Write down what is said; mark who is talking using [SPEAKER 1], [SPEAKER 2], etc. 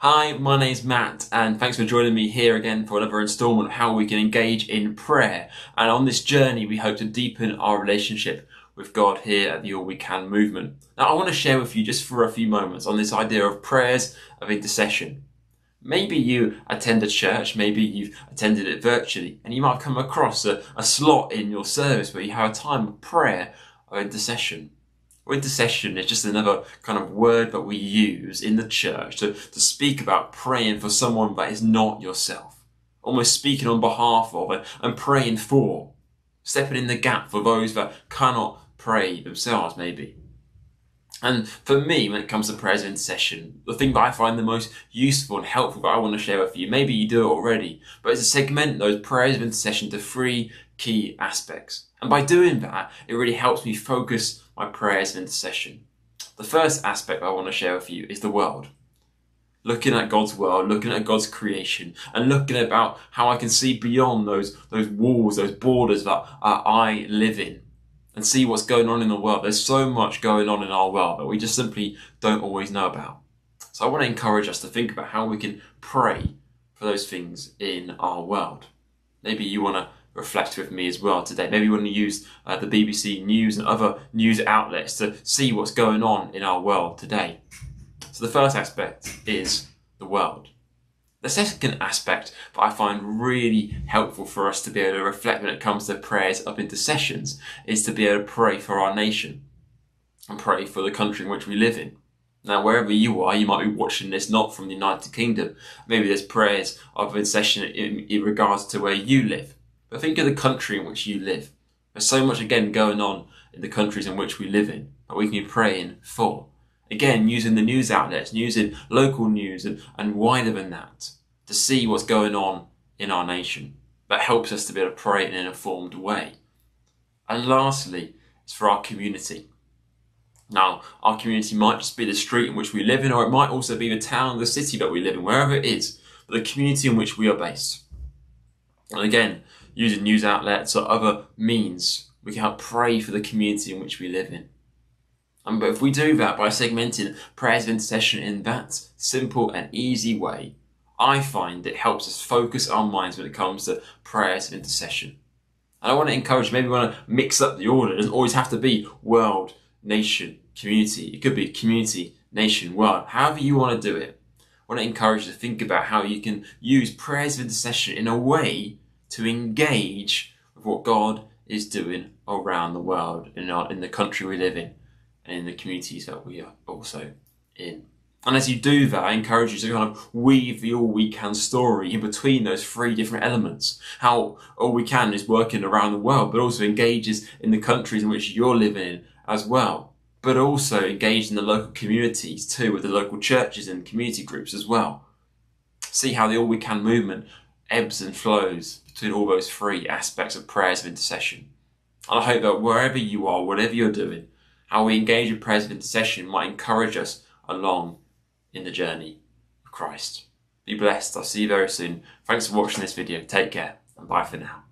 [SPEAKER 1] Hi, my name's Matt, and thanks for joining me here again for another instalment of how we can engage in prayer. And on this journey, we hope to deepen our relationship with God here at the All We Can movement. Now, I want to share with you just for a few moments on this idea of prayers of intercession. Maybe you attend a church, maybe you've attended it virtually, and you might come across a, a slot in your service where you have a time of prayer of intercession. Intercession is just another kind of word that we use in the church to, to speak about praying for someone that is not yourself. Almost speaking on behalf of and praying for. Stepping in the gap for those that cannot pray themselves, maybe. And for me, when it comes to prayers of intercession, the thing that I find the most useful and helpful that I want to share with you, maybe you do it already, but is to segment those prayers of intercession to three key aspects. And by doing that, it really helps me focus my prayers and intercession. The first aspect I want to share with you is the world. Looking at God's world, looking at God's creation, and looking about how I can see beyond those, those walls, those borders that uh, I live in, and see what's going on in the world. There's so much going on in our world that we just simply don't always know about. So I want to encourage us to think about how we can pray for those things in our world. Maybe you want to reflect with me as well today. Maybe you want to use uh, the BBC News and other news outlets to see what's going on in our world today. So the first aspect is the world. The second aspect that I find really helpful for us to be able to reflect when it comes to prayers of intercessions is to be able to pray for our nation and pray for the country in which we live in. Now, wherever you are, you might be watching this not from the United Kingdom. Maybe there's prayers of intercession in, in regards to where you live. But think of the country in which you live. There's so much again going on in the countries in which we live in that we can be praying for. Again, using the news outlets, using local news and, and wider than that to see what's going on in our nation. That helps us to be able to pray in an informed way. And lastly, it's for our community. Now, our community might just be the street in which we live in, or it might also be the town, the city that we live in, wherever it is, but the community in which we are based. And again, using news outlets or other means, we can help pray for the community in which we live in. And but if we do that by segmenting prayers of intercession in that simple and easy way, I find it helps us focus our minds when it comes to prayers of intercession. And I want to encourage, maybe we want to mix up the order. It doesn't always have to be world, nation, community. It could be community, nation, world. However you want to do it. I want to encourage you to think about how you can use prayers of intercession in a way to engage with what God is doing around the world, in, our, in the country we live in, and in the communities that we are also in. And as you do that, I encourage you to kind of weave the All We Can story in between those three different elements. How All We Can is working around the world, but also engages in the countries in which you're living in as well. But also engage in the local communities too, with the local churches and community groups as well. See how the All We Can movement ebbs and flows between all those three aspects of prayers of intercession. And I hope that wherever you are, whatever you're doing, how we engage in prayers of intercession might encourage us along in the journey of Christ. Be blessed. I'll see you very soon. Thanks for watching this video. Take care and bye for now.